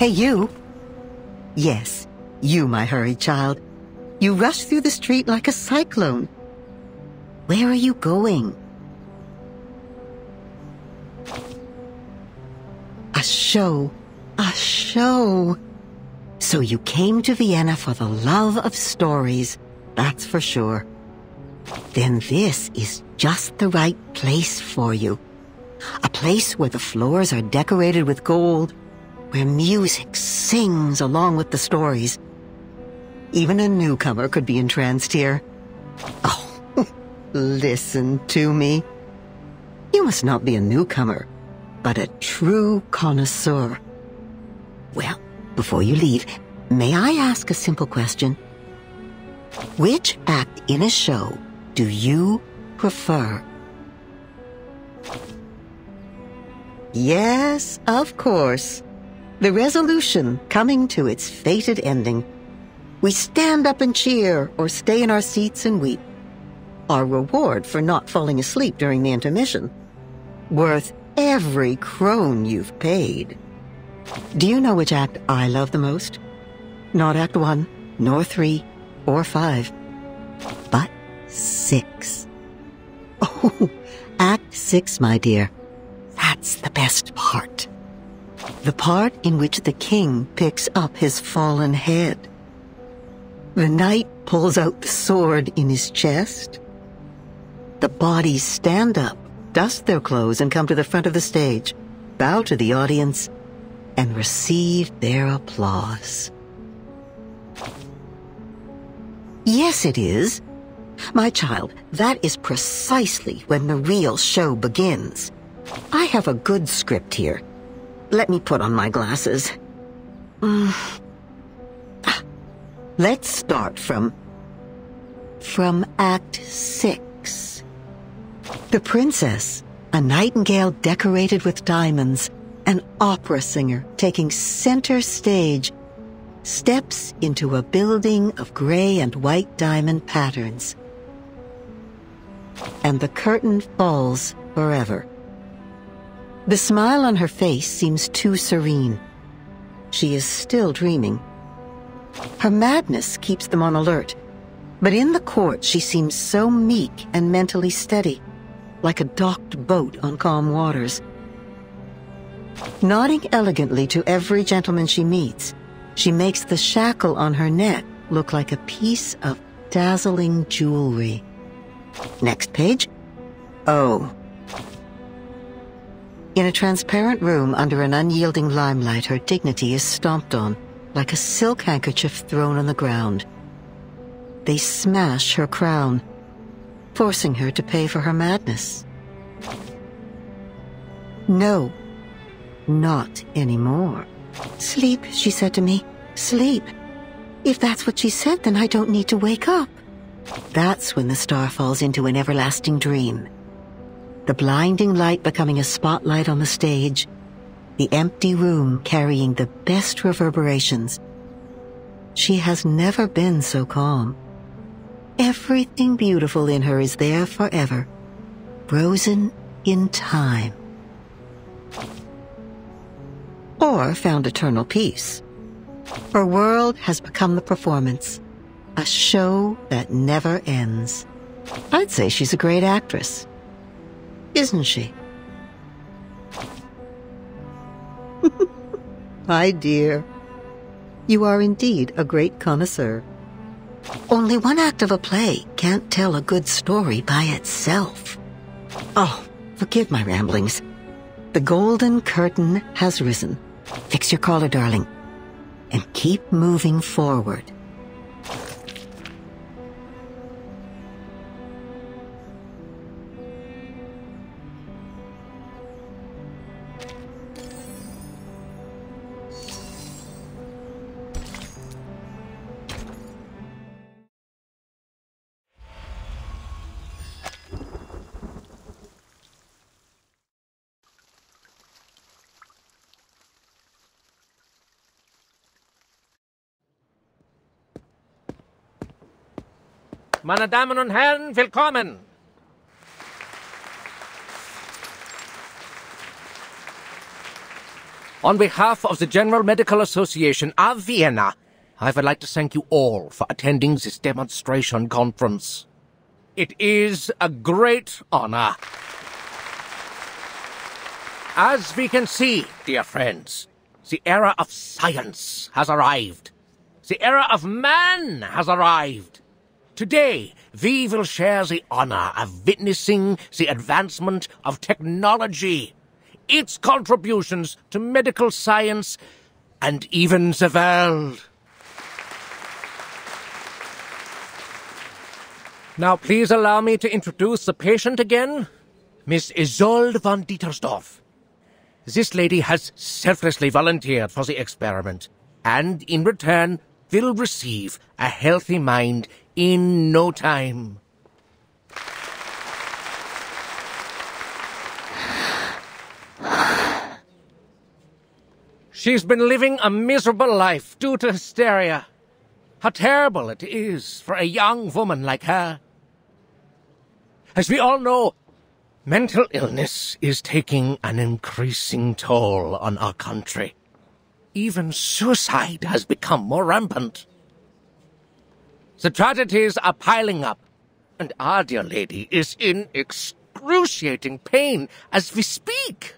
Hey, you. Yes, you, my hurried child. You rush through the street like a cyclone. Where are you going? A show. A show. So you came to Vienna for the love of stories, that's for sure. Then this is just the right place for you. A place where the floors are decorated with gold, where music sings along with the stories. Even a newcomer could be entranced here. Oh, listen to me. You must not be a newcomer, but a true connoisseur. Well, before you leave, may I ask a simple question? Which act in a show do you prefer? Yes, of course. The resolution coming to its fated ending. We stand up and cheer or stay in our seats and weep. Our reward for not falling asleep during the intermission. Worth every krone you've paid. Do you know which act I love the most? Not Act 1, nor 3, or 5, but 6. Oh, Act 6, my dear. That's the best part. The part in which the king picks up his fallen head. The knight pulls out the sword in his chest. The bodies stand up, dust their clothes, and come to the front of the stage, bow to the audience, and receive their applause. Yes, it is. My child, that is precisely when the real show begins. I have a good script here. Let me put on my glasses. Mm. Let's start from... from Act 6. The princess, a nightingale decorated with diamonds, an opera singer taking center stage, steps into a building of gray and white diamond patterns. And the curtain falls forever. The smile on her face seems too serene. She is still dreaming. Her madness keeps them on alert, but in the court she seems so meek and mentally steady, like a docked boat on calm waters. Nodding elegantly to every gentleman she meets, she makes the shackle on her neck look like a piece of dazzling jewelry. Next page. Oh. In a transparent room under an unyielding limelight, her dignity is stomped on, like a silk handkerchief thrown on the ground. They smash her crown, forcing her to pay for her madness. No, not anymore. Sleep, she said to me. Sleep. If that's what she said, then I don't need to wake up. That's when the star falls into an everlasting dream. The blinding light becoming a spotlight on the stage, the empty room carrying the best reverberations. She has never been so calm. Everything beautiful in her is there forever, frozen in time. Or found eternal peace. Her world has become the performance, a show that never ends. I'd say she's a great actress. Isn't she? My dear, you are indeed a great connoisseur. Only one act of a play can't tell a good story by itself. Oh, forgive my ramblings. The golden curtain has risen. Fix your collar, darling, and keep moving forward. Meine Damen und Herren, willkommen! On behalf of the General Medical Association of Vienna, I would like to thank you all for attending this demonstration conference. It is a great honor. As we can see, dear friends, the era of science has arrived. The era of man has arrived. Today, we will share the honor of witnessing the advancement of technology, its contributions to medical science, and even the world. Now, please allow me to introduce the patient again, Miss Isolde von Dietersdorf. This lady has selflessly volunteered for the experiment, and in return will receive a healthy mind in no time. She's been living a miserable life due to hysteria. How terrible it is for a young woman like her. As we all know, mental illness is taking an increasing toll on our country. Even suicide has become more rampant. The tragedies are piling up, and our dear lady is in excruciating pain as we speak.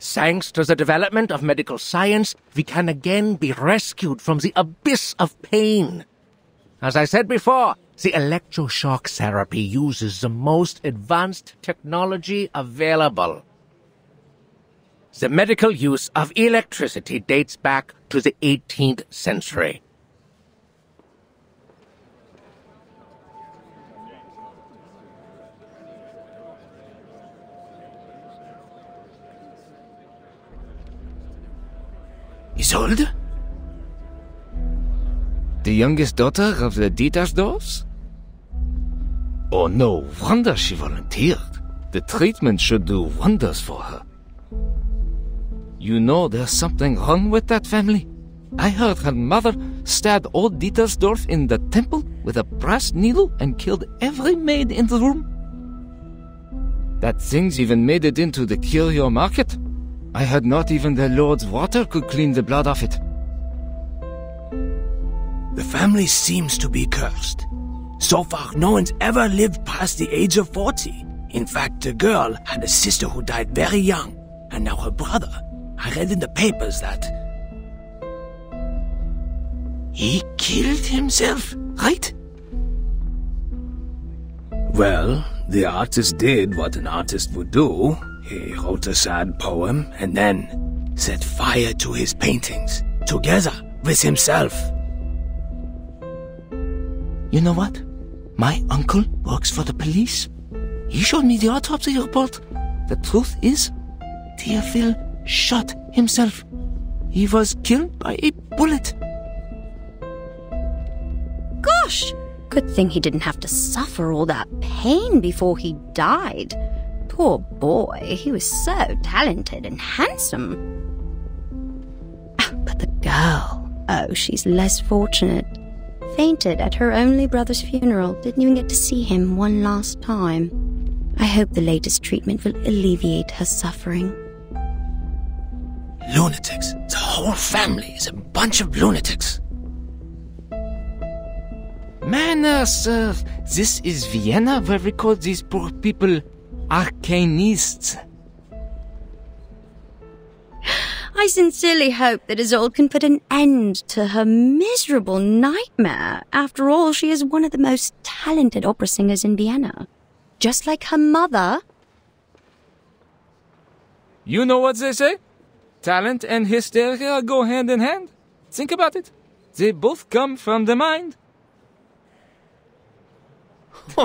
Thanks to the development of medical science, we can again be rescued from the abyss of pain. As I said before, the electroshock therapy uses the most advanced technology available. The medical use of electricity dates back to the 18th century. Isolde? The youngest daughter of the Dietersdorfs? Oh, no wonder she volunteered. The treatment should do wonders for her. You know there's something wrong with that family? I heard her mother stabbed old Dietersdorf in the temple with a brass needle and killed every maid in the room. That thing's even made it into the curio market. I heard not even the Lord's water could clean the blood off it. The family seems to be cursed. So far, no one's ever lived past the age of 40. In fact, the girl had a sister who died very young, and now her brother. I read in the papers that. He killed himself, right? Well, the artist did what an artist would do. He wrote a sad poem and then set fire to his paintings, together with himself. You know what? My uncle works for the police. He showed me the autopsy report. The truth is, Theophil shot himself. He was killed by a bullet. Gosh! Good thing he didn't have to suffer all that pain before he died. Poor boy, he was so talented and handsome. Ah, But the girl, oh, she's less fortunate. Fainted at her only brother's funeral, didn't even get to see him one last time. I hope the latest treatment will alleviate her suffering. Lunatics. The whole family is a bunch of lunatics. Manner, sir. Uh, this is Vienna where we call these poor people arcanists. I sincerely hope that Isolde can put an end to her miserable nightmare. After all, she is one of the most talented opera singers in Vienna. Just like her mother. You know what they say? Talent and hysteria go hand in hand. Think about it. They both come from the mind.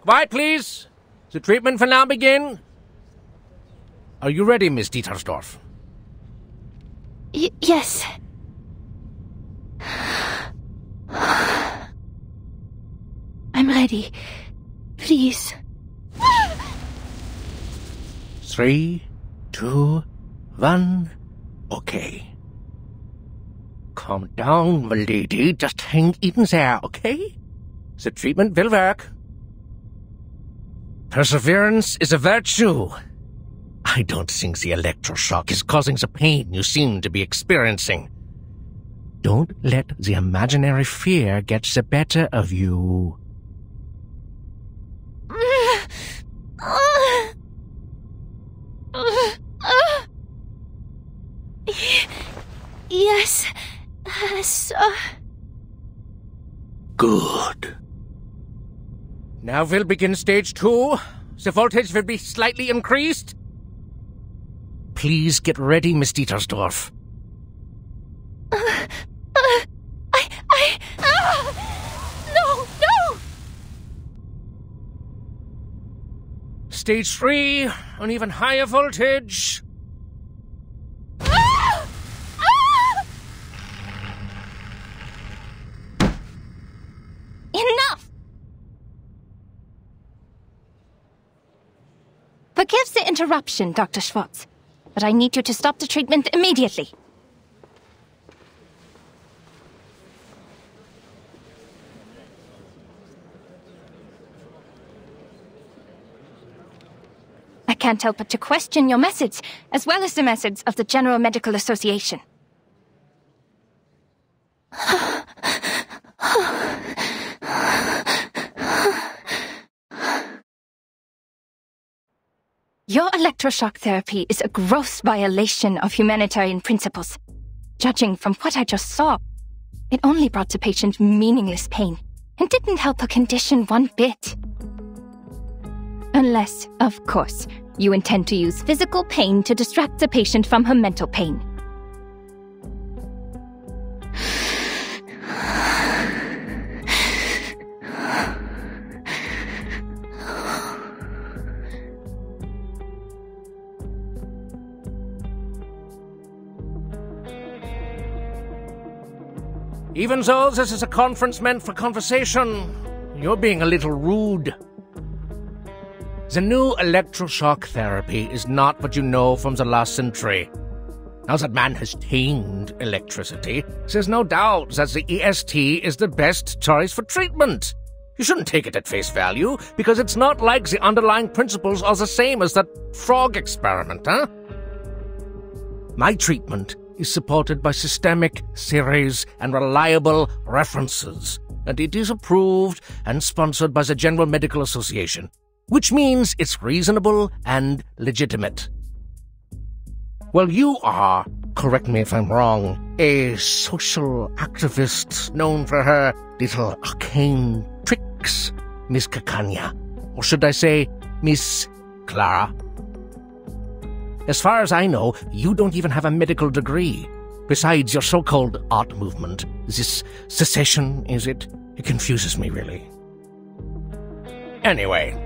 Quiet, please. The treatment will now begin. Are you ready, Miss Dietersdorf? Y- yes. I'm ready. Please. Three, two, one. Okay. Calm down, my lady. Just hang in there, okay? The treatment will work. Perseverance is a virtue. I don't think the electroshock is causing the pain you seem to be experiencing. Don't let the imaginary fear get the better of you. Yes, uh, sir. Good. Now we'll begin stage two. The voltage will be slightly increased. Please get ready, Miss Dietersdorf. Uh, uh, I, I, ah! no, no! Stage three, an even higher voltage. Ah! Enough! Forgive the interruption, Dr. Schwartz, but I need you to stop the treatment immediately. Can't help but to question your methods, as well as the methods of the General Medical Association. Your electroshock therapy is a gross violation of humanitarian principles. Judging from what I just saw, it only brought the patient meaningless pain and didn't help her condition one bit. Unless, of course, you intend to use physical pain to distract the patient from her mental pain. Even though this is a conference meant for conversation, you're being a little rude. The new electroshock therapy is not what you know from the last century. Now that man has tamed electricity, there's no doubt that the EST is the best choice for treatment. You shouldn't take it at face value, because it's not like the underlying principles are the same as that frog experiment, huh? My treatment is supported by systemic theories and reliable references, and it is approved and sponsored by the General Medical Association, which means it's reasonable and legitimate. Well, you are, correct me if I'm wrong, a social activist known for her little arcane tricks, Miss Cacania. Or should I say, Miss Clara? As far as I know, you don't even have a medical degree. Besides your so-called art movement, this secession, is it? It confuses me, really. Anyway,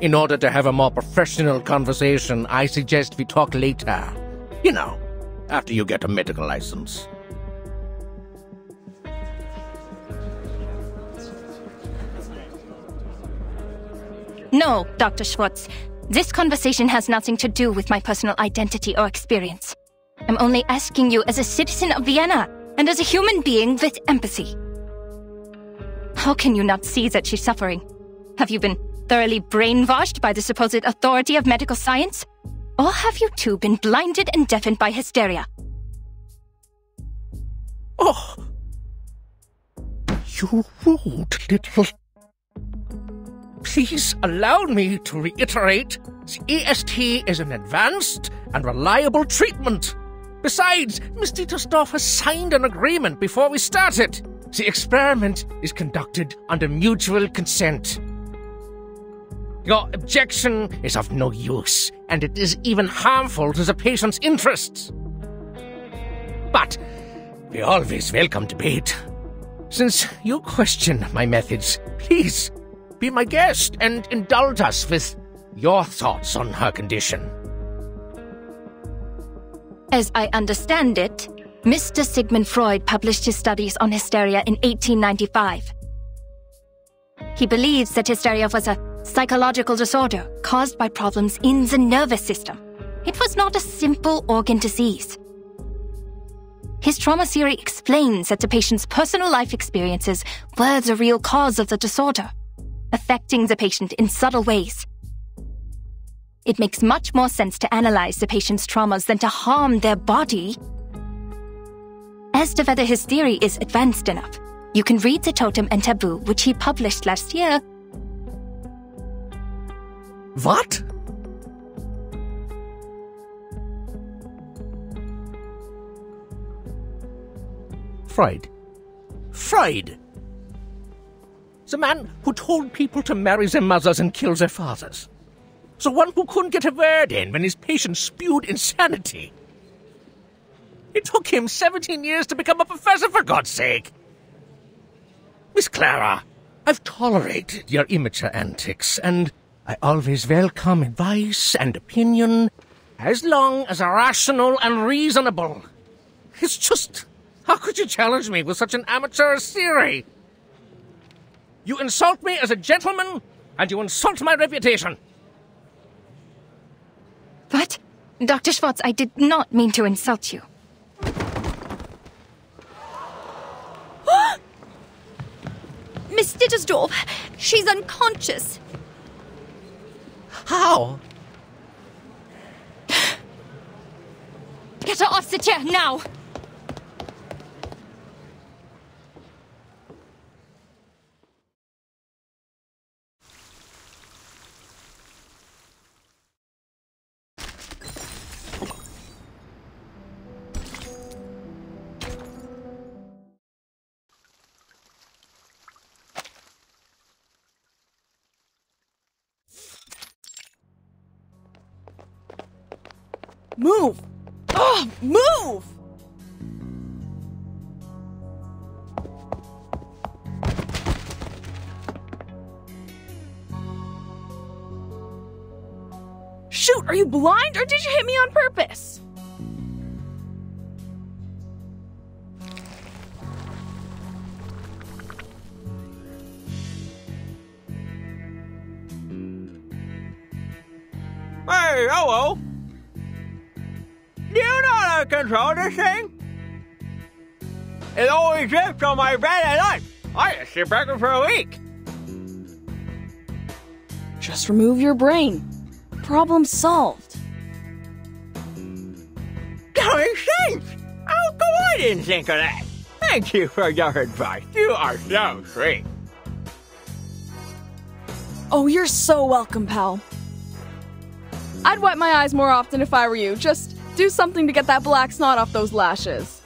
in order to have a more professional conversation, I suggest we talk later. You know, after you get a medical license. No, Dr. Schwartz. This conversation has nothing to do with my personal identity or experience. I'm only asking you as a citizen of Vienna and as a human being with empathy. How can you not see that she's suffering? Have you been thoroughly brainwashed by the supposed authority of medical science? Or have you two been blinded and deafened by hysteria? Oh! You rude little. Please allow me to reiterate the EST is an advanced and reliable treatment. Besides, Miss Dietersdorf has signed an agreement before we started. The experiment is conducted under mutual consent. Your objection is of no use, and it is even harmful to the patient's interests. But we always welcome debate. Since you question my methods, please be my guest and indulge us with your thoughts on her condition. As I understand it, Mr. Sigmund Freud published his studies on hysteria in 1895. He believes that hysteria was a psychological disorder caused by problems in the nervous system. It was not a simple organ disease. His trauma theory explains that the patient's personal life experiences were the real cause of the disorder, affecting the patient in subtle ways. It makes much more sense to analyze the patient's traumas than to harm their body. As to whether his theory is advanced enough, you can read The Totem and Taboo, which he published last year. What? Freud. Freud! The man who told people to marry their mothers and kill their fathers. The one who couldn't get a word in when his patients spewed insanity. It took him 17 years to become a professor, for God's sake. Miss Clara, I've tolerated your immature antics, and I always welcome advice and opinion as long as they're rational and reasonable. It's just, how could you challenge me with such an amateur theory? You insult me as a gentleman, and you insult my reputation. What? Dr. Schwartz, I did not mean to insult you. Miss Dietersdorf, she's unconscious. How? Get her off the chair now! Move! Oh, move! Shoot, are you blind or did you hit me on purpose? Hey, hello. Do you know how to control this thing? It always drifts on my bed at night. I just sit back for a week. Just remove your brain. Problem solved. That makes sense. How come I didn't think of that? Thank you for your advice. You are so sweet. Oh, you're so welcome, pal. I'd wipe my eyes more often if I were you. Just do something to get that black snot off those lashes.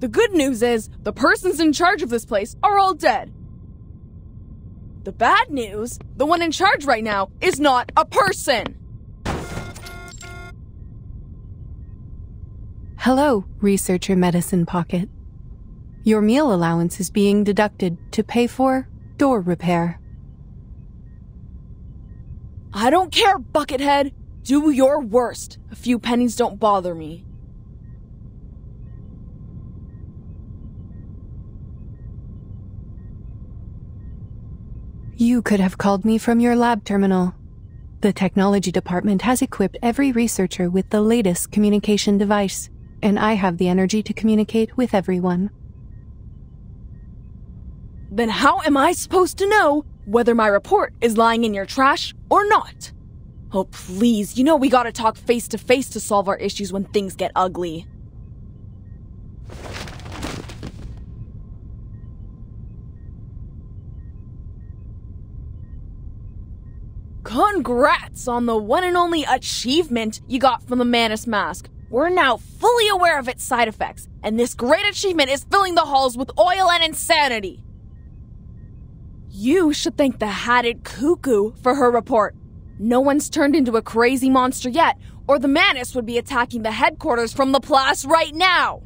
The good news is the persons in charge of this place are all dead. The bad news, the one in charge right now, is not a person. Hello, Researcher Medicine Pocket. Your meal allowance is being deducted to pay for door repair. I don't care, Buckethead. Do your worst. A few pennies don't bother me. You could have called me from your lab terminal. The technology department has equipped every researcher with the latest communication device, and I have the energy to communicate with everyone. Then how am I supposed to know whether my report is lying in your trash or not? Oh, please, you know we gotta talk face to face to solve our issues when things get ugly. Congrats on the one and only achievement you got from the Manus mask. We're now fully aware of its side effects, and this great achievement is filling the halls with oil and insanity. You should thank the Hatted Cuckoo for her report. No one's turned into a crazy monster yet, or the Manus would be attacking the headquarters from the Place right now.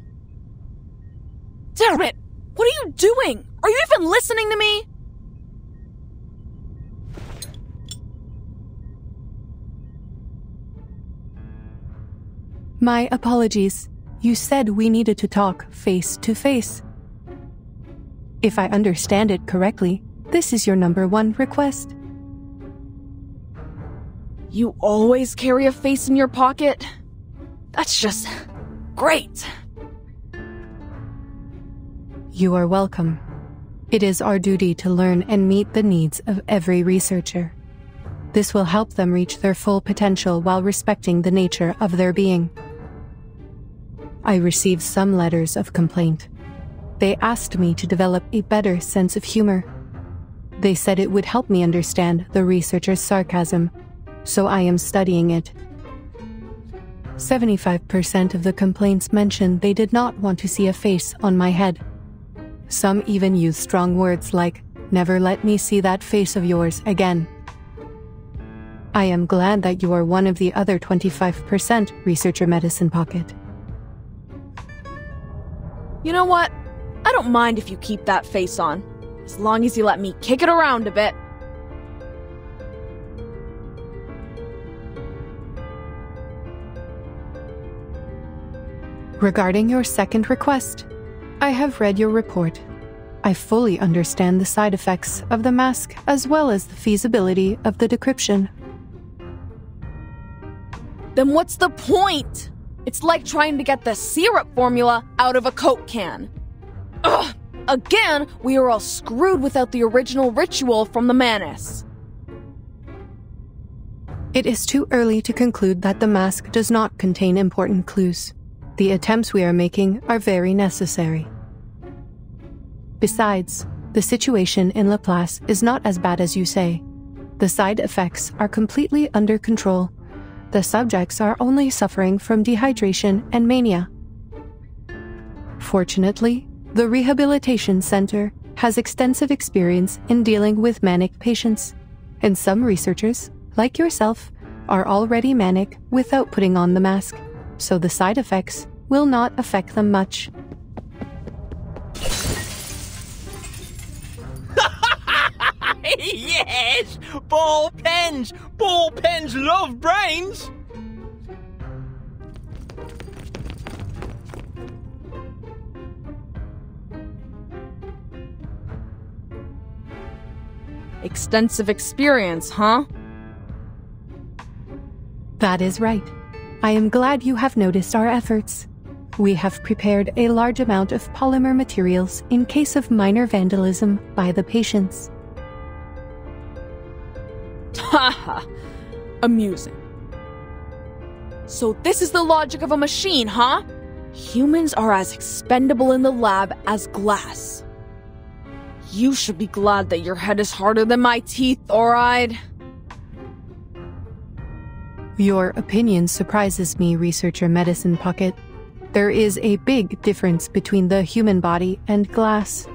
Damn it! What are you doing? Are you even listening to me? My apologies. You said we needed to talk face to face. If I understand it correctly, this is your number one request. You always carry a face in your pocket? That's just great. You are welcome. It is our duty to learn and meet the needs of every researcher. This will help them reach their full potential while respecting the nature of their being. I received some letters of complaint. They asked me to develop a better sense of humor. They said it would help me understand the researcher's sarcasm, so I am studying it. 75% of the complaints mentioned they did not want to see a face on my head. Some even use strong words like, Never let me see that face of yours again. I am glad that you are one of the other 25% researcher medicine pocket. You know what? I don't mind if you keep that face on, as long as you let me kick it around a bit. Regarding your second request, I have read your report. I fully understand the side effects of the mask as well as the feasibility of the decryption. Then what's the point? It's like trying to get the syrup formula out of a Coke can. Ugh! Again, we are all screwed without the original ritual from the Manus. It is too early to conclude that the mask does not contain important clues. The attempts we are making are very necessary. Besides, the situation in Laplace is not as bad as you say. The side effects are completely under control. The subjects are only suffering from dehydration and mania. Fortunately, the Rehabilitation Center has extensive experience in dealing with manic patients, and some researchers, like yourself, are already manic without putting on the mask, so the side effects will not affect them much. yes! Ball pens! Ball pens love brains! Extensive experience, huh? That is right. I am glad you have noticed our efforts. We have prepared a large amount of polymer materials in case of minor vandalism by the patients. Haha, amusing. So, this is the logic of a machine, huh? Humans are as expendable in the lab as glass. You should be glad that your head is harder than my teeth, alright? Your opinion surprises me, researcher Medicine Pocket. There is a big difference between the human body and glass.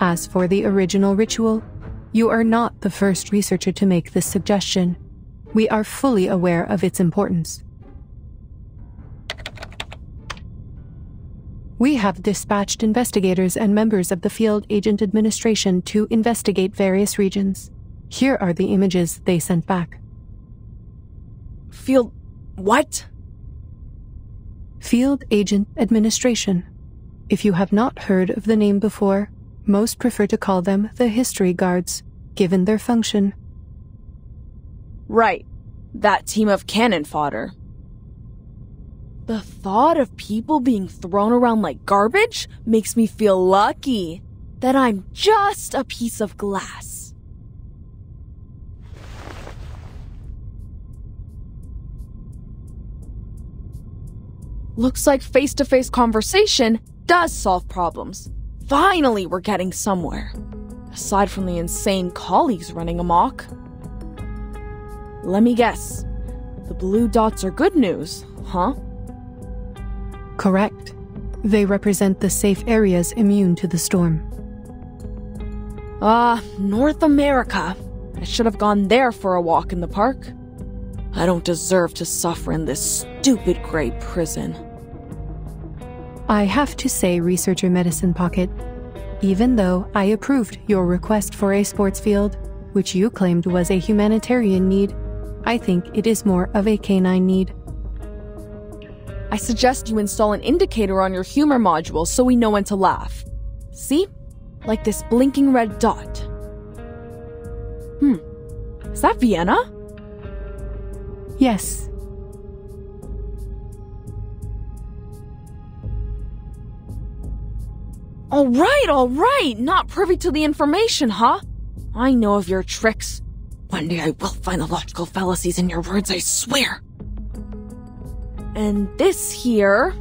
As for the original ritual, you are not the first researcher to make this suggestion. We are fully aware of its importance. We have dispatched investigators and members of the Field Agent Administration to investigate various regions. Here are the images they sent back. Field. what? Field Agent Administration. If you have not heard of the name before, most prefer to call them the History Guards, given their function. Right. That team of cannon fodder. The thought of people being thrown around like garbage makes me feel lucky that I'm just a piece of glass. Looks like face to face conversation does solve problems. Finally, we're getting somewhere. Aside from the insane colleagues running amok. Let me guess. The blue dots are good news, huh? Correct. They represent the safe areas immune to the storm. Ah, North America. I should have gone there for a walk in the park. I don't deserve to suffer in this stupid gray prison. I have to say, Researcher Medicine Pocket, even though I approved your request for a sports field, which you claimed was a humanitarian need, I think it is more of a canine need. I suggest you install an indicator on your humor module so we know when to laugh. See? Like this blinking red dot. Hmm. Is that Vienna? Yes. All right, all right. Not privy to the information, huh? I know of your tricks. One day I will find the logical fallacies in your words, I swear. And this here.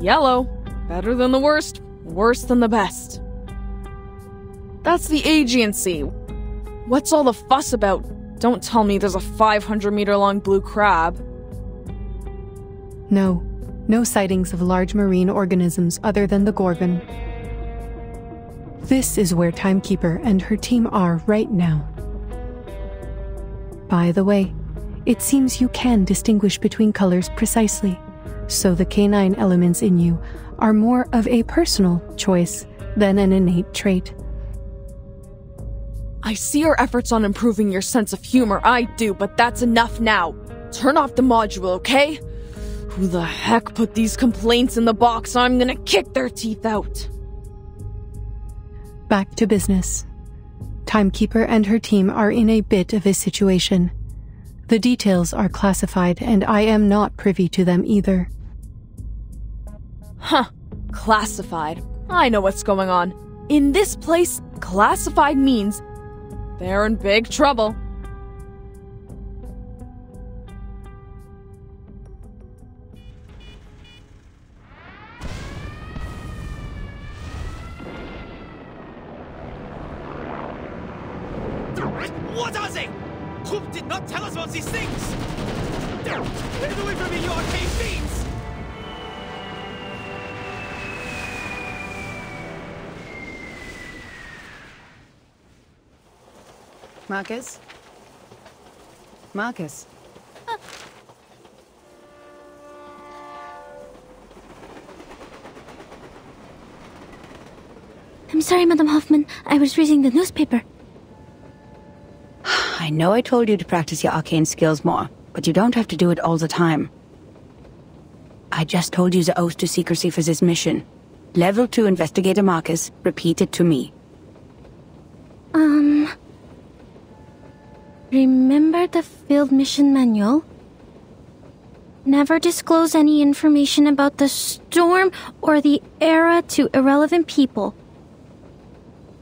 Yellow. Better than the worst, worse than the best. That's the agency. What's all the fuss about? Don't tell me there's a 500 meter long blue crab. No. No sightings of large marine organisms other than the Gorgon. This is where Timekeeper and her team are right now. By the way, it seems you can distinguish between colors precisely, so the canine elements in you are more of a personal choice than an innate trait. I see your efforts on improving your sense of humor, I do, but that's enough now. Turn off the module, okay? Who the heck put these complaints in the box? I'm gonna kick their teeth out. Back to business. Timekeeper and her team are in a bit of a situation. The details are classified, and I am not privy to them either. Huh. Classified. I know what's going on. In this place, classified means they're in big trouble. Did not tell us about these things! Get away from me, you arcane fiends! Marcus? Marcus? I'm sorry, Madam Hofmann. I was reading the newspaper. I know I told you to practice your arcane skills more, but you don't have to do it all the time. I just told you the oath to secrecy for this mission. Level 2 Investigator Marcus, repeat it to me. Um. Remember the field mission manual? Never disclose any information about the storm or the era to irrelevant people.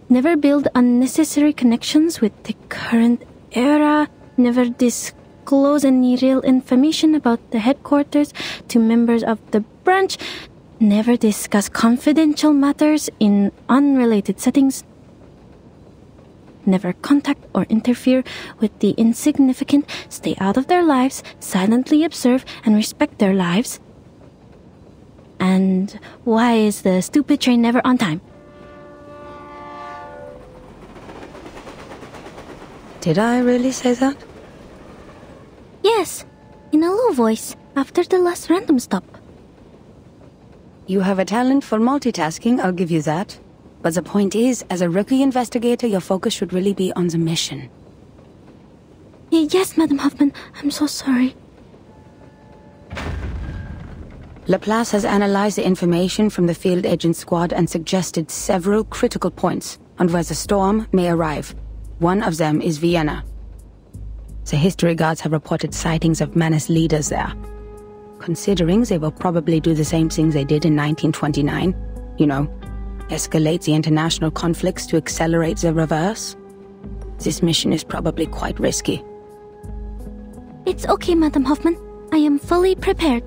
Never build unnecessary connections with the current era. Never disclose any real information about the headquarters to members of the branch. Never discuss confidential matters in unrelated settings. Never contact or interfere with the insignificant. Stay out of their lives. Silently observe and respect their lives. And why is the stupid train never on time? Did I really say that? Yes, in a low voice after the last random stop. You have a talent for multitasking, I'll give you that. But the point is, as a rookie investigator, your focus should really be on the mission. Y- yes, Madam Hofmann, I'm so sorry. Laplace has analyzed the information from the field agent squad and suggested several critical points on where the storm may arrive. One of them is Vienna. The history guards have reported sightings of Manus leaders there. Considering they will probably do the same things they did in 1929, you know, escalate the international conflicts to accelerate the reverse, this mission is probably quite risky. It's okay, Madam Hofmann. I am fully prepared.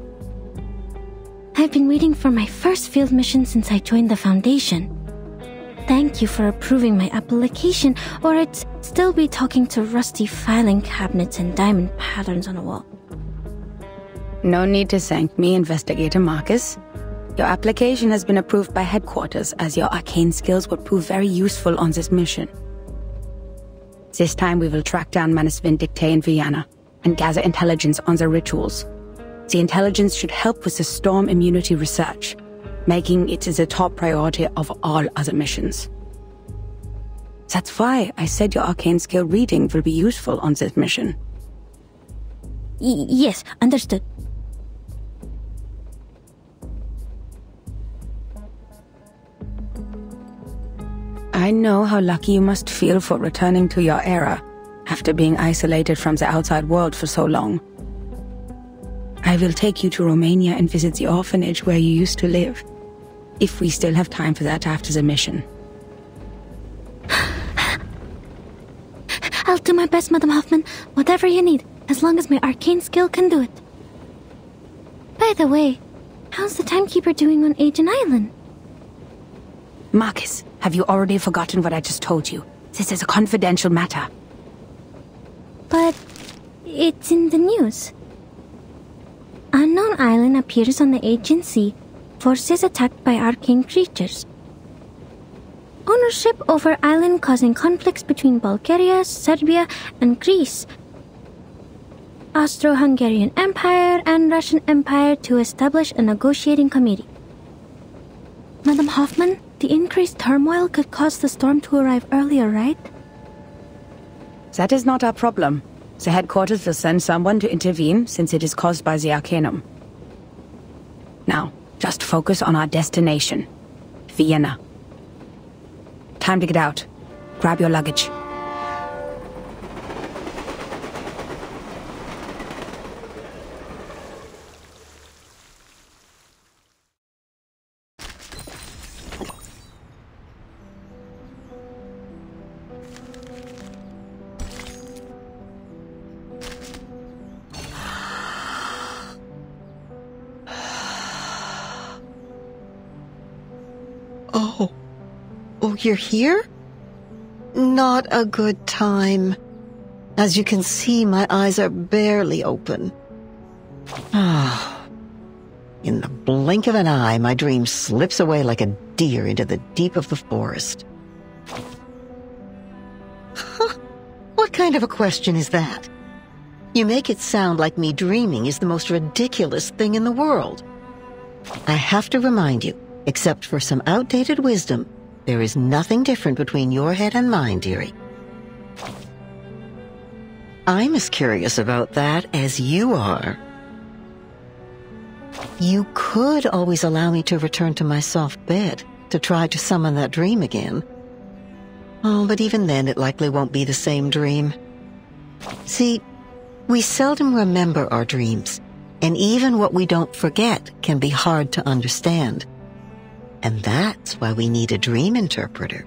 I've been waiting for my first field mission since I joined the Foundation. Thank you for approving my application, or I'd still be talking to rusty filing cabinets and diamond patterns on a wall. No need to thank me, Investigator Marcus. Your application has been approved by headquarters as your arcane skills would prove very useful on this mission. This time we will track down Manus Vindictae in Vienna and gather intelligence on their rituals. The intelligence should help with the storm immunity research, making it the top priority of all other missions. That's why I said your arcane skill reading will be useful on this mission. Y yes, understood. I know how lucky you must feel for returning to your era after being isolated from the outside world for so long. I will take you to Romania and visit the orphanage where you used to live. If we still have time for that after the mission. I'll do my best, Madam Hofmann. Whatever you need, as long as my arcane skill can do it. By the way, how's the timekeeper doing on Aegean Island? Marcus, have you already forgotten what I just told you? This is a confidential matter. But it's in the news. Unknown Island appears on the agency. Forces attacked by arcane creatures. Ownership over island causing conflicts between Bulgaria, Serbia, and Greece. Austro-Hungarian Empire and Russian Empire to establish a negotiating committee. Madam Hofmann, the increased turmoil could cause the storm to arrive earlier, right? That is not our problem. The headquarters will send someone to intervene since it is caused by the Arcanum. Now, just focus on our destination. Vienna. Time to get out. Grab your luggage. You're here? Not a good time. As you can see, my eyes are barely open. Ah. In the blink of an eye, my dream slips away like a deer into the deep of the forest. Huh. What kind of a question is that? You make it sound like me dreaming is the most ridiculous thing in the world. I have to remind you, except for some outdated wisdom, there is nothing different between your head and mine, dearie. I'm as curious about that as you are. You could always allow me to return to my soft bed to try to summon that dream again. Oh, but even then it likely won't be the same dream. See, we seldom remember our dreams, and even what we don't forget can be hard to understand. And that's why we need a dream interpreter.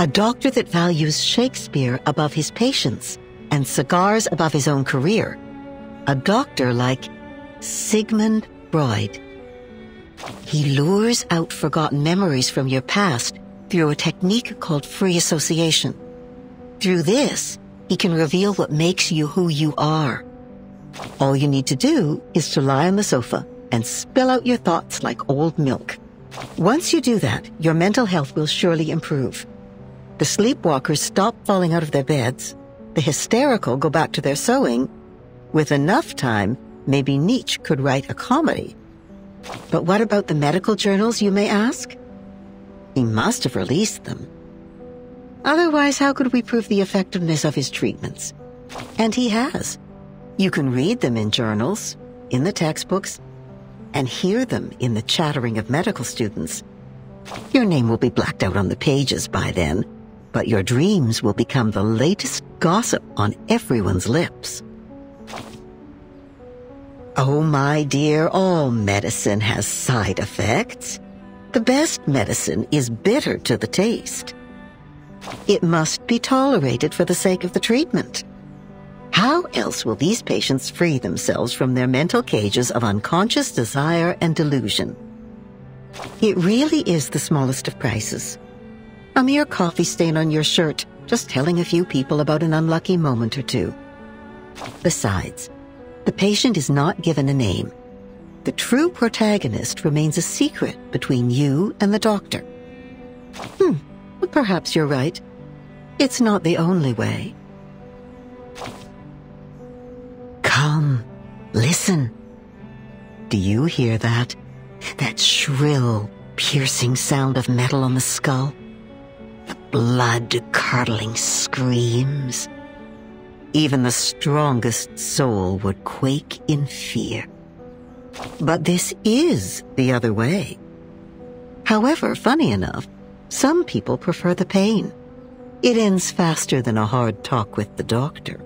A doctor that values Shakespeare above his patients and cigars above his own career. A doctor like Sigmund Freud. He lures out forgotten memories from your past through a technique called free association. Through this, he can reveal what makes you who you are. All you need to do is to lie on the sofa and spill out your thoughts like old milk. Once you do that, your mental health will surely improve. The sleepwalkers stop falling out of their beds, the hysterical go back to their sewing. With enough time, maybe Nietzsche could write a comedy. But what about the medical journals, you may ask? He must have released them. Otherwise, how could we prove the effectiveness of his treatments? And he has. You can read them in journals, in the textbooks, and hear them in the chattering of medical students. Your name will be blacked out on the pages by then, but your dreams will become the latest gossip on everyone's lips. Oh, my dear, all medicine has side effects. The best medicine is bitter to the taste. It must be tolerated for the sake of the treatment. How else will these patients free themselves from their mental cages of unconscious desire and delusion? It really is the smallest of prices. A mere coffee stain on your shirt, just telling a few people about an unlucky moment or two. Besides, the patient is not given a name. The true protagonist remains a secret between you and the doctor. Hmm, perhaps you're right. It's not the only way. Come, listen. Do you hear that? That shrill, piercing sound of metal on the skull? The blood-curdling screams? Even the strongest soul would quake in fear. But this is the other way. However, funny enough, Some people prefer the pain. It ends faster than a hard talk with the doctor.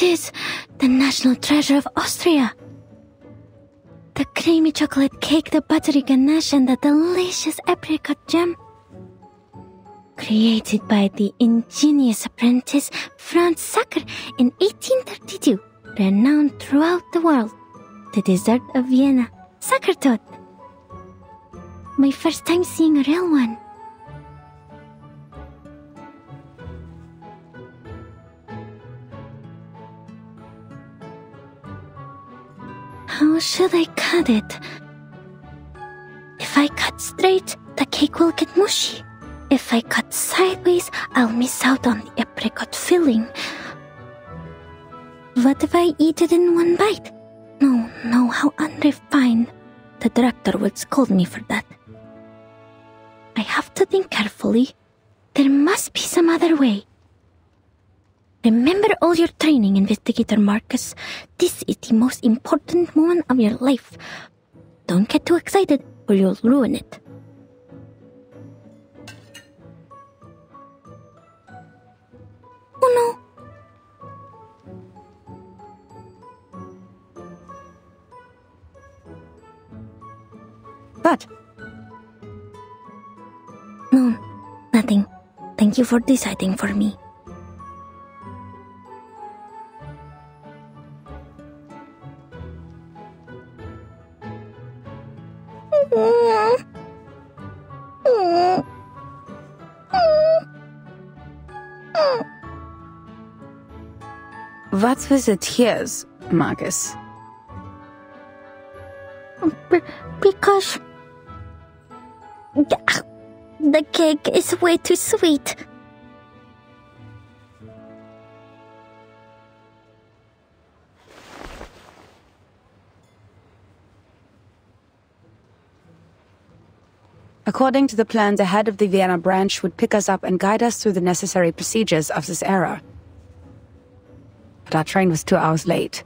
It is, the national treasure of Austria. The creamy chocolate cake, the buttery ganache, and the delicious apricot jam. Created by the ingenious apprentice Franz Sacher in 1832, renowned throughout the world. The dessert of Vienna, Sachertorte. My first time seeing a real one. How should I cut it? If I cut straight, the cake will get mushy. If I cut sideways, I'll miss out on the apricot filling. What if I eat it in one bite? No, no, how unrefined. The director would scold me for that. I have to think carefully. There must be some other way. Remember all your training, Investigator Marcus. This is the most important moment of your life. Don't get too excited or you'll ruin it. Oh no! But No, nothing. Thank you for deciding for me. With the tears, Marcus? B- because the, cake is way too sweet. According to the plan, the head of the Vienna branch would pick us up and guide us through the necessary procedures of this era. But our train was two hours late.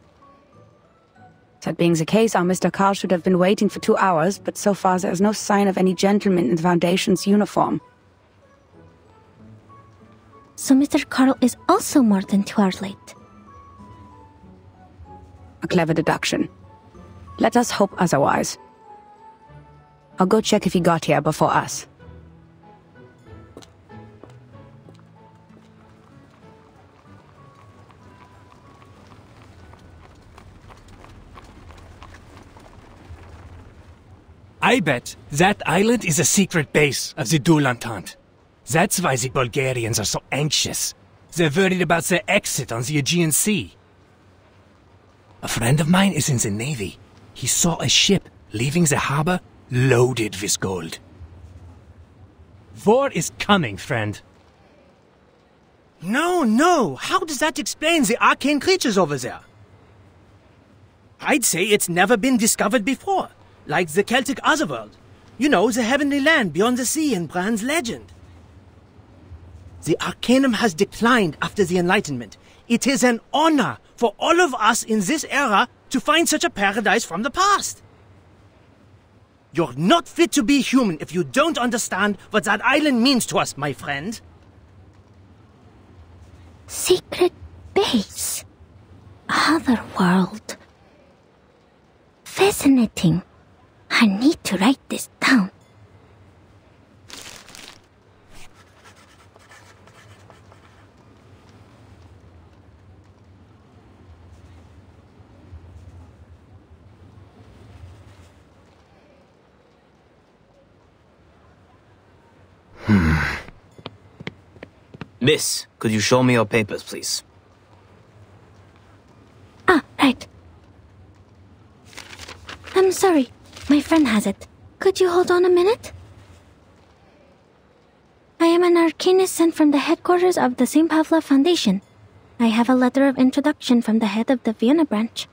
That being the case, our Mr. Carl should have been waiting for two hours, but so far there is no sign of any gentleman in the Foundation's uniform. So Mr. Carl is also more than two hours late. A clever deduction. Let us hope otherwise. I'll go check if he got here before us. I bet that island is a secret base of the Dual Entente. That's why the Bulgarians are so anxious. They're worried about their exit on the Aegean Sea. A friend of mine is in the Navy. He saw a ship leaving the harbor loaded with gold. War is coming, friend. No, no. How does that explain the arcane creatures over there? I'd say it's never been discovered before, like the Celtic otherworld. You know, the heavenly land beyond the sea in Bran's legend. The Arcanum has declined after the Enlightenment. It is an honor for all of us in this era to find such a paradise from the past. You're not fit to be human if you don't understand what that island means to us, my friend. Secret base. Other world. Fascinating. I need to write this down. Hmm. Miss, could you show me your papers, please? Ah, right. I'm sorry. My friend has it. Could you hold on a minute? I am an arcanist sent from the headquarters of the St. Pavlov Foundation. I have a letter of introduction from the head of the Vienna branch.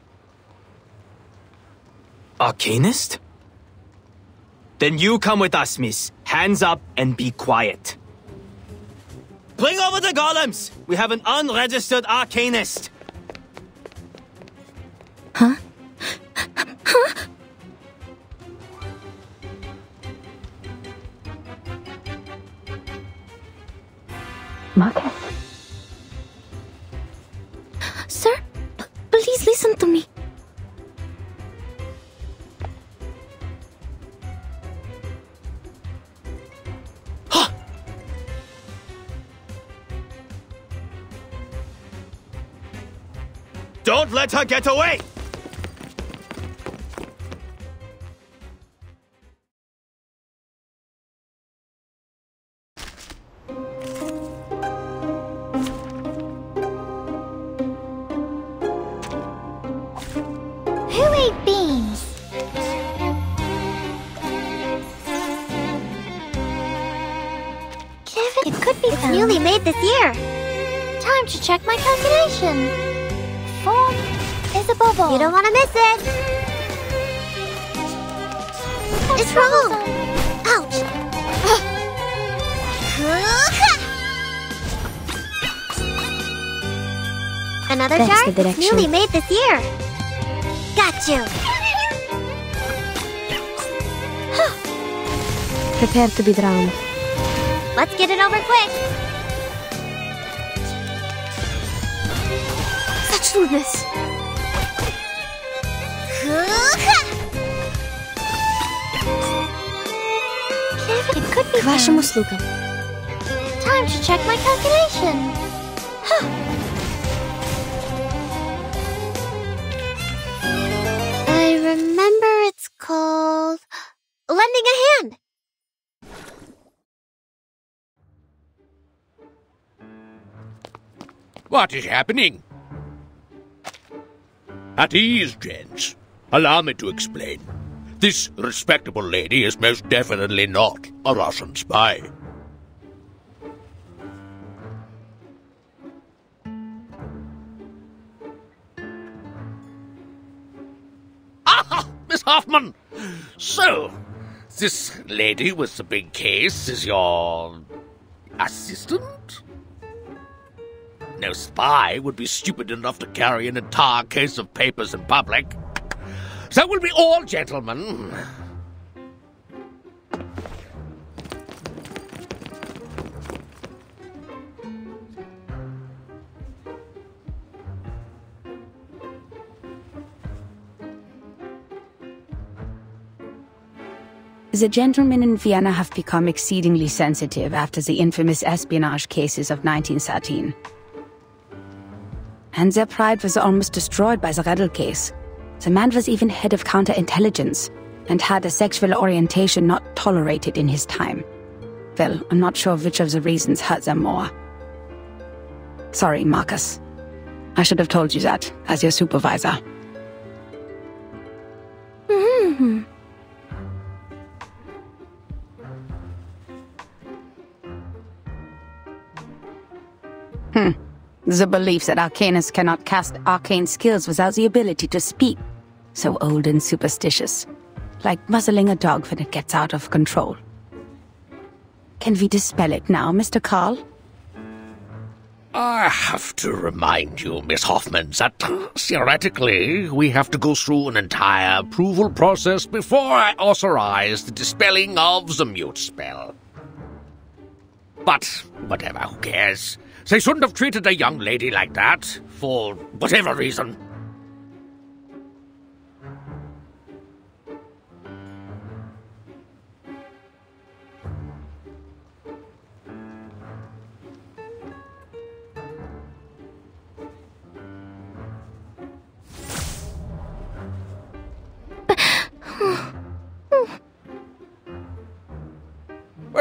Arcanist? Then you come with us, miss. Hands up and be quiet. Bring over the golems! We have an unregistered arcanist! Don't let her get away! Who ate beans? Kevin, it could be it's newly made this year. Time to check my calculation. You don't want to miss it. it's wrong. Ouch. Another That's jar? the It's newly made this year. Got you. Prepare to be drowned. Let's get it over quick. Such smoothness. Kevin, it could be Вашему found. услугам. Time to check my calculation. I remember it's called lending a hand. What is happening? At ease, gents. Allow me to explain. This respectable lady is most definitely not a Russian spy. Ah, Miss Hofmann! So, this lady with the big case is your assistant? No spy would be stupid enough to carry an entire case of papers in public. So will be all gentlemen. The gentlemen in Vienna have become exceedingly sensitive after the infamous espionage cases of 1913. And their pride was almost destroyed by the Redl case. The man was even head of counterintelligence and had a sexual orientation not tolerated in his time. Well, I'm not sure which of the reasons hurt them more. Sorry, Marcus. I should have told you that, as your supervisor. Hmm. Hmm. The belief that arcanists cannot cast arcane skills without the ability to speak. So old and superstitious. Like muzzling a dog when it gets out of control. Can we dispel it now, Mr. Carl? I have to remind you, Miss Hofmann, that theoretically we have to go through an entire approval process before I authorize the dispelling of the mute spell. But whatever, who cares? They shouldn't have treated a young lady like that, for whatever reason.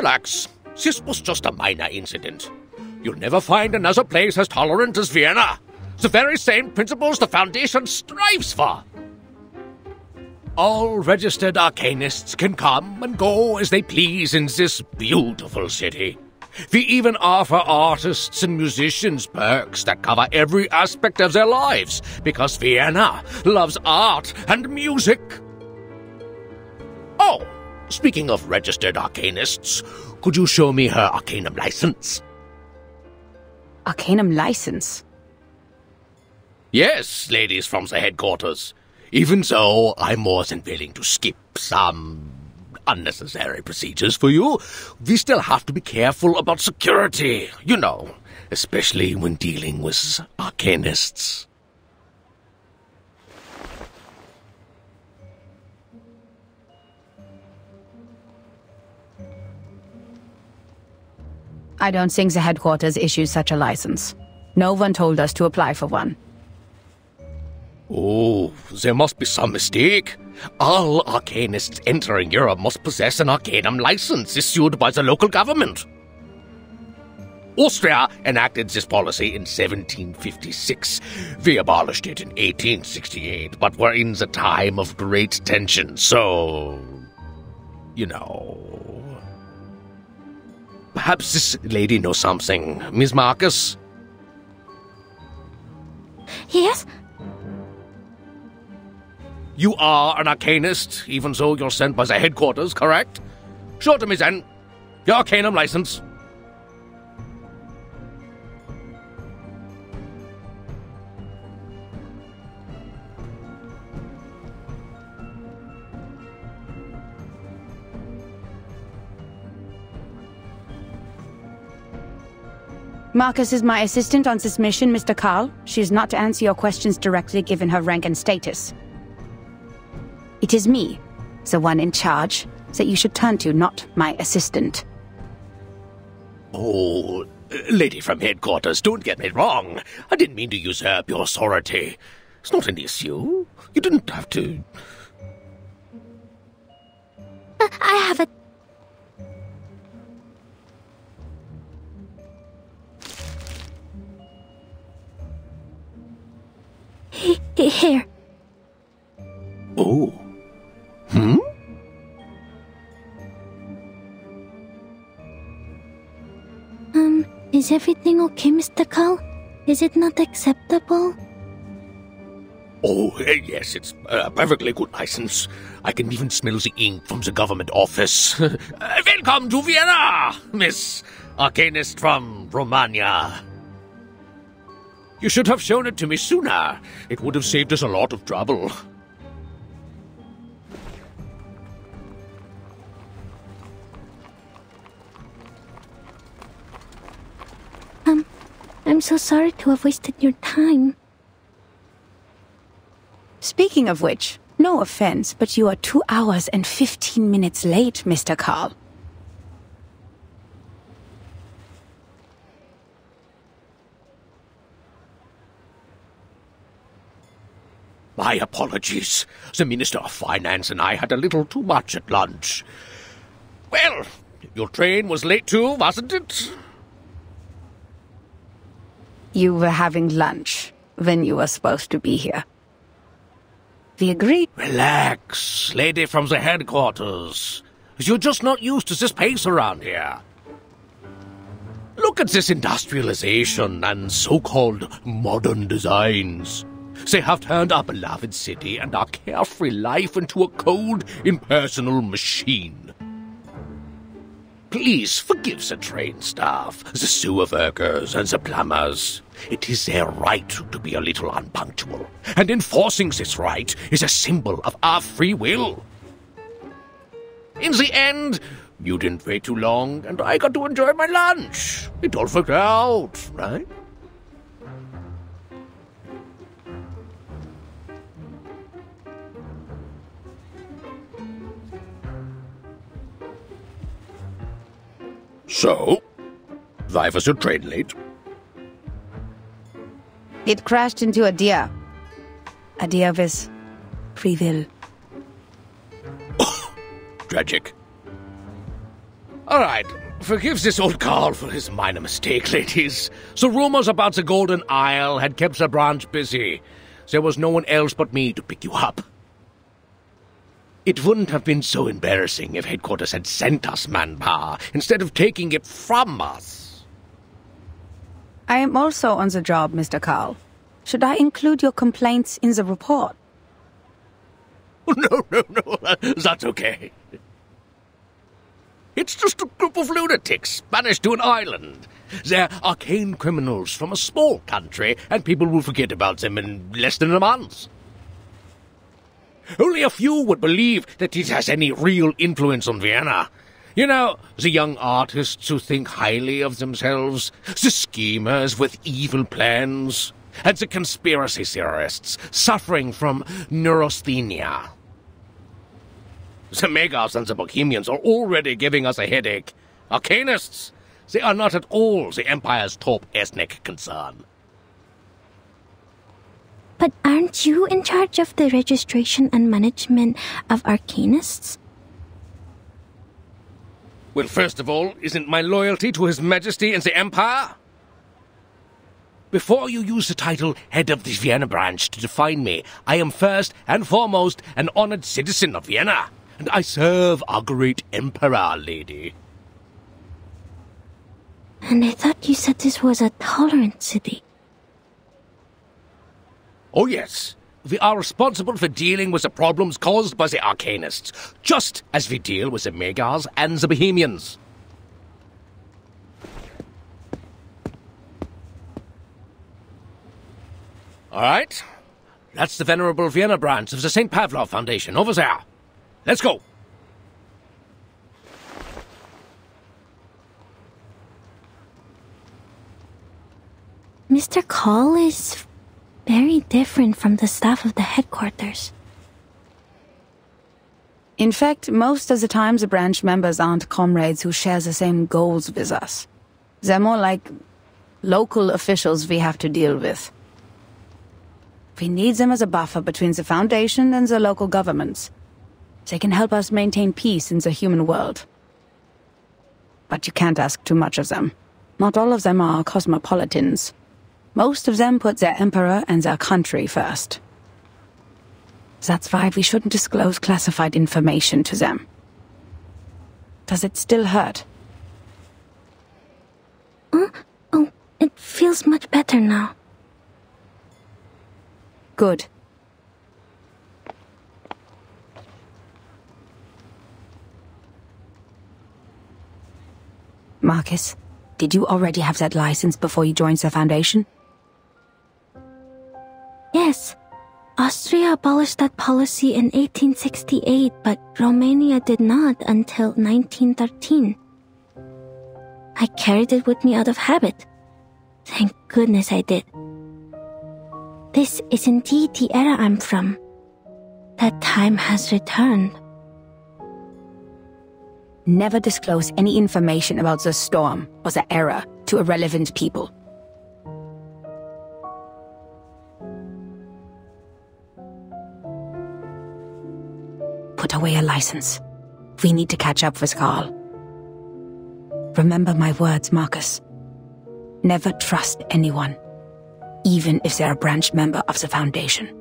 Relax. This was just a minor incident. You'll never find another place as tolerant as Vienna. The very same principles the Foundation strives for. All registered arcanists can come and go as they please in this beautiful city. We even offer artists and musicians perks that cover every aspect of their lives because Vienna loves art and music. Oh, speaking of registered arcanists, could you show me her arcanum license? Arcanum license? Yes, ladies from the headquarters. Even so, I'm more than willing to skip some unnecessary procedures for you. We still have to be careful about security, you know, especially when dealing with arcanists. I don't think the headquarters issues such a license. No one told us to apply for one. Oh, there must be some mistake. All arcanists entering Europe must possess an arcanum license issued by the local government. Austria enacted this policy in 1756. We abolished it in 1868, but we're in the time of great tension, so. you know. Perhaps this lady knows something. Miss Marcus? Yes? You are an arcanist, even though you're sent by the headquarters, correct? Show to me then. Your arcanum license. Marcus is my assistant on this mission, Mr. Carl. She is not to answer your questions directly given her rank and status. It is me, the one in charge, that you should turn to, not my assistant. Oh, lady from headquarters, don't get me wrong. I didn't mean to usurp your authority. It's not an issue. You didn't have to. Uh, I have a. Here. Oh. Hmm? Um, is everything okay, Mr. Carl? Is it not acceptable? Oh, eh, yes, it's a perfectly good license. I can even smell the ink from the government office. Uh, Welcome to Vienna, Miss Arcanist from Romania. You should have shown it to me sooner. It would have saved us a lot of trouble. Um, I'm so sorry to have wasted your time. Speaking of which, no offense, but you are two hours and fifteen minutes late, Mr. Carl. My apologies. The Minister of Finance and I had a little too much at lunch. Well, your train was late too, wasn't it? You were having lunch when you were supposed to be here. We agreed. Relax, lady from the headquarters. You're just not used to this pace around here. Look at this industrialization and so-called modern designs. They have turned our beloved city and our carefree life into a cold, impersonal machine. Please forgive the train staff, the sewer workers, and the plumbers. It is their right to be a little unpunctual, and enforcing this right is a symbol of our free will. In the end, you didn't wait too long, and I got to enjoy my lunch. It all worked out, right? So, why was your train late? It crashed into a deer. A deer with free will. Tragic. All right, forgive this old Carl for his minor mistake, ladies. So rumors about the Golden Isle had kept the branch busy. There was no one else but me to pick you up. It wouldn't have been so embarrassing if headquarters had sent us manpower instead of taking it from us. I am also on the job, Mr. Carl. Should I include your complaints in the report? No, no, no, that's okay. It's just a group of lunatics banished to an island. They're arcane criminals from a small country, and people will forget about them in less than a month. Only a few would believe that it has any real influence on Vienna. You know, the young artists who think highly of themselves, the schemers with evil plans, and the conspiracy theorists suffering from neurasthenia. The Magyars and the Bohemians are already giving us a headache. Arcanists, they are not at all the Empire's top ethnic concern. But aren't you in charge of the registration and management of Arcanists? Well, first of all, isn't my loyalty to His Majesty and the Empire? Before you use the title Head of the Vienna Branch to define me, I am first and foremost an honored citizen of Vienna, and I serve our great Emperor, lady. And I thought you said this was a tolerant city. Oh, yes. We are responsible for dealing with the problems caused by the Arcanists, just as we deal with the Magyars and the Bohemians. All right. That's the Venerable Vienna branch of the St. Pavlov Foundation over there. Let's go. Mr. Carl is very different from the staff of the headquarters. In fact, most of the time the branch members aren't comrades who share the same goals with us. They're more like local officials we have to deal with. We need them as a buffer between the Foundation and the local governments. They can help us maintain peace in the human world. But you can't ask too much of them. Not all of them are cosmopolitans. Most of them put their emperor and their country first. That's why we shouldn't disclose classified information to them. Does it still hurt? Huh? Oh, it feels much better now. Good. Marcus, did you already have that license before you joined the Foundation? Yes. Austria abolished that policy in 1868, but Romania did not until 1913. I carried it with me out of habit. Thank goodness I did. This is indeed the era I'm from. That time has returned. Never disclose any information about the storm or the era to irrelevant people. Put away a license. We need to catch up with Carl. Remember my words, Marcus. Never trust anyone, even if they're a branch member of the Foundation.